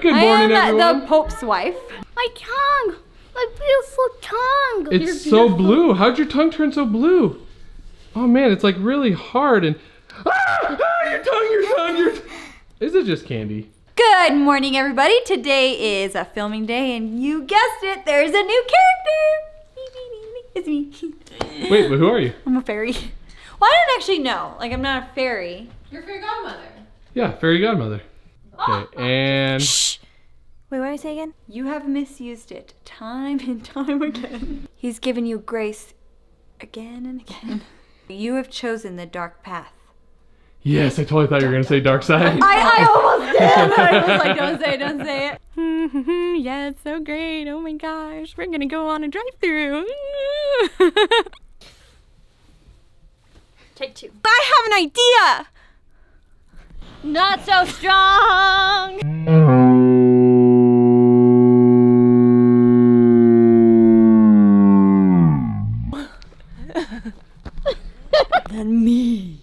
Good I am everyone. the Pope's wife. My tongue! My beautiful tongue! it's so blue. How'd your tongue turn so blue? Oh man, it's like really hard and. Ah! Ah, your tongue, your tongue, your. Is it just candy? Good morning, everybody. Today is a filming day, and you guessed it, there's a new character. It's me. Wait, but who are you? I'm a fairy. Well, I don't actually know. Like, I'm not a fairy. Your fairy godmother. Yeah, fairy godmother. Okay, and Shh. Wait, what did I say again? You have misused it time and time again. He's given you grace again and again. You have chosen the dark path. yes, I totally thought you were gonna say dark side. I, I almost did. I was like, don't say it, don't say it. yeah, it's so great. Oh my gosh, we're gonna go on a drive-through. Take two. I have an idea. Not so strong! Then me.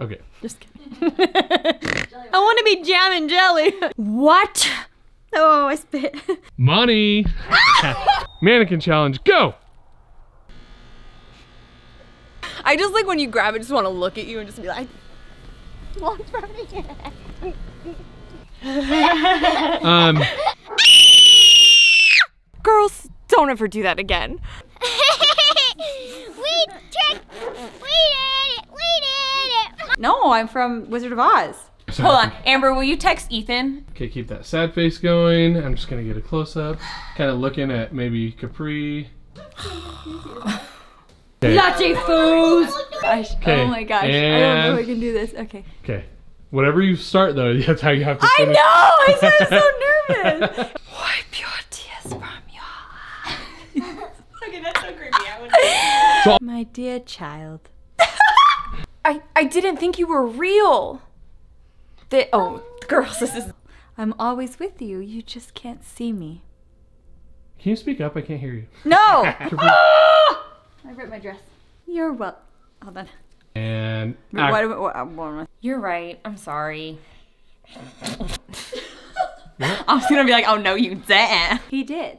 Okay. Just kidding. I want to be jam and jelly. What? Oh, I spit. Money. Mannequin challenge, go. I just like when you grab it, just want to look at you and just be like, What's from me? Um, girls, don't ever do that again. we checked! We did it! We did it! No, I'm from Wizard of Oz. sorry. Hold on, Amber, will you text Ethan? Okay, keep that sad face going. I'm just gonna get a close up. Kind of looking at maybe Capri. Okay. Latte fools! Gosh, Okay, oh my gosh. I don't know if I and- can do this. Okay. Okay. Whatever you start though, that's how you have to I finish. know! I started so nervous. Wipe your tears from your eyes. Okay, that's so creepy. My dear child. I, I didn't think you were real. The, oh, girls, this is. I'm always with you. You just can't see me. Can you speak up? I can't hear you. No! Capri. I ripped my dress. You're well. Hold on. And Wait, what, what, what, what am I- You're right. I'm sorry. I was gonna be like, oh no, you didn't. He did.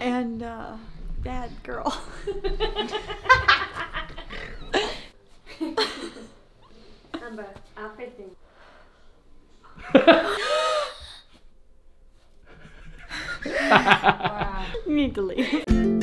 And, uh, bad girl. You need to leave.